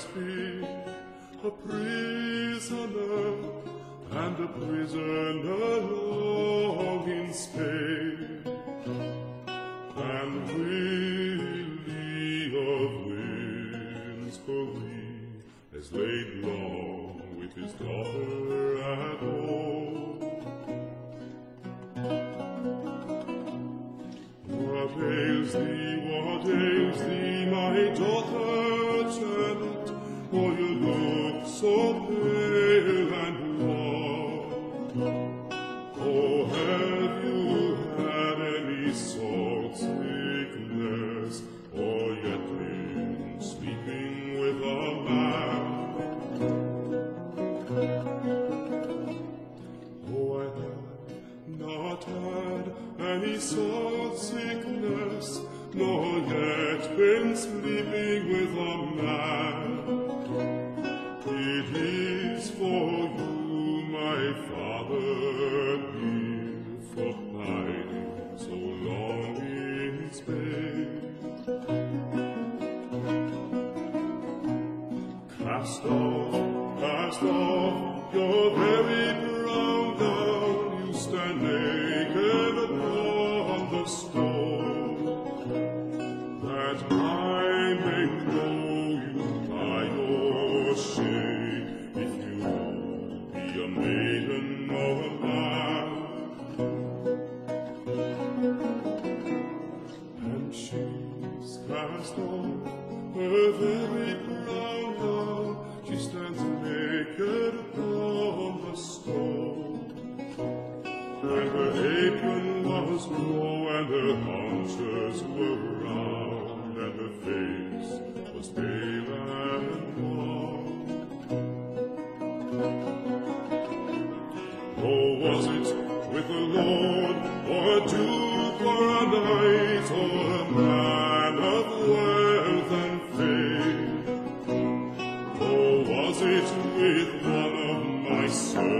has been a prisoner and a prisoner long in Spain. And Willie of Winsbury has laid long with his daughter at home. What ails thee, what ails Oh, have you had any salt sickness, or yet been sleeping with a man? Oh, have not had any sickness, nor yet been sleeping with a man. It is with the Lord, or a duke, or a knight, or a man it with one of my serving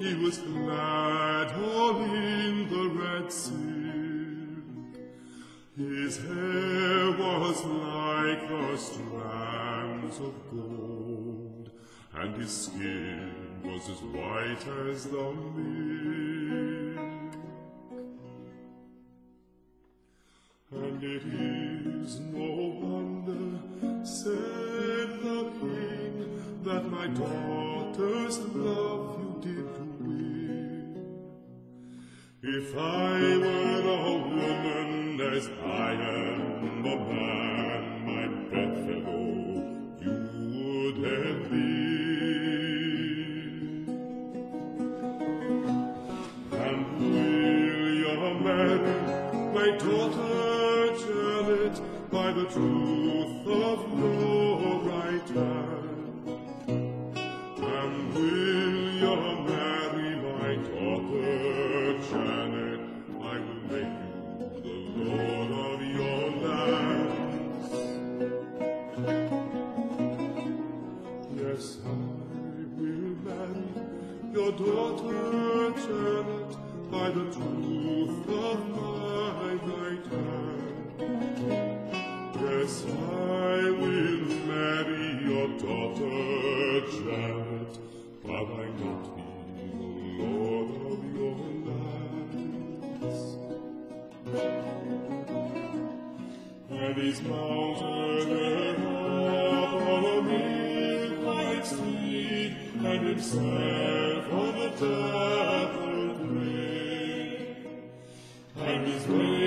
he was clad all in the red silk. His hair was like the strands of gold, and his skin was as white as the milk. And it is no wonder, said the king, that my daughter's If I were a woman as I am a man, my bedfellow you would have been. And will you marry my daughter Janet by the truth of your right hand? And will your daughter Janet, by the truth of my right hand. Yes, I will marry your daughter Janet, but I not be the lord of your lands. And these mountains are all of me. its feet, and himself for the devil prayed. And his way